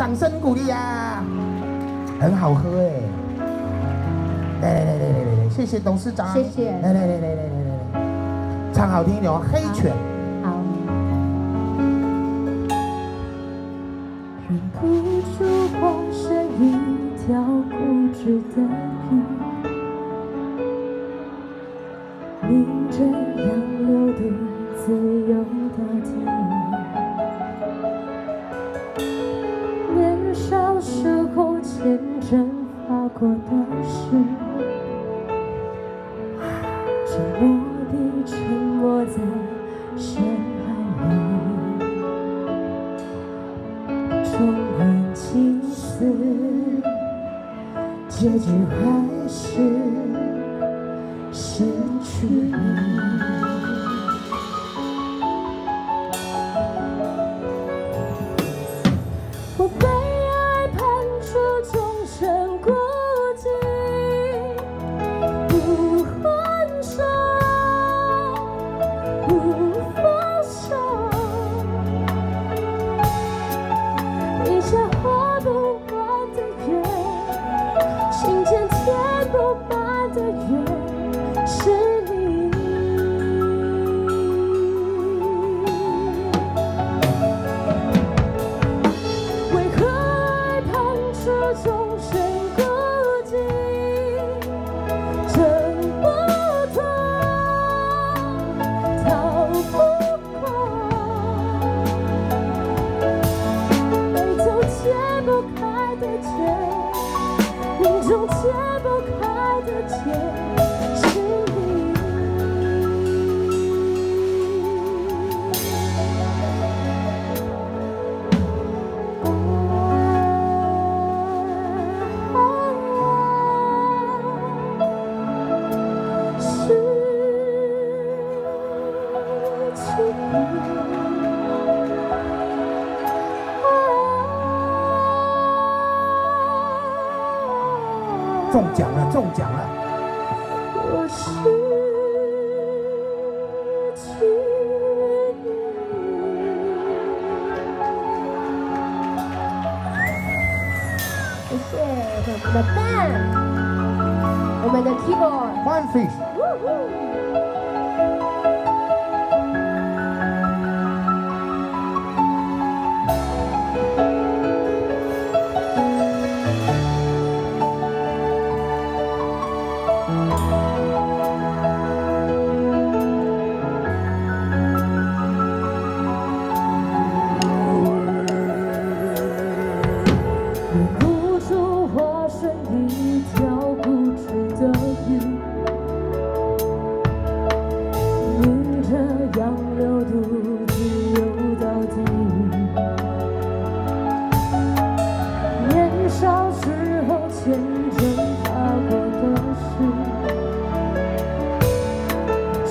掌声鼓励呀，很好喝哎！来来来来来来来，谢谢董事长，谢谢。来来来来来来来，唱好听一点，黑犬。深爱你。重温几次结局还是失去你手。中奖了中奖了。我谢谢我们的我们的 keyboard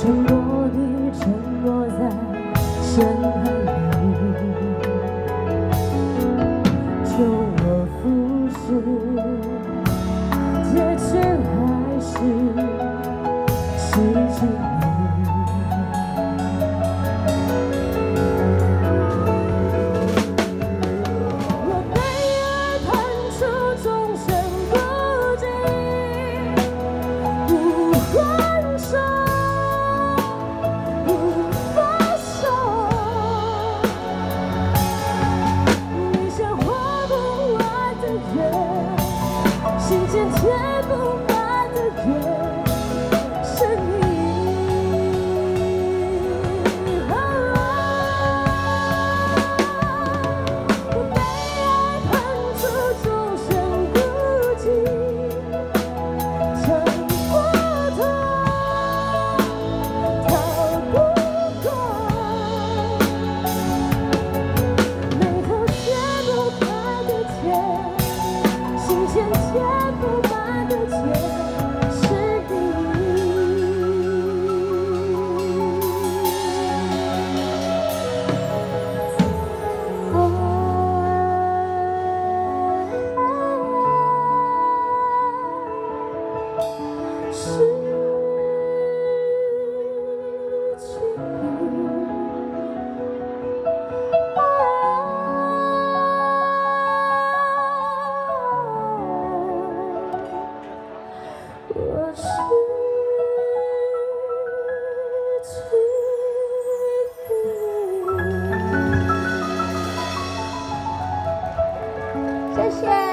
沉默地，沉落在深海。should try. 谢谢。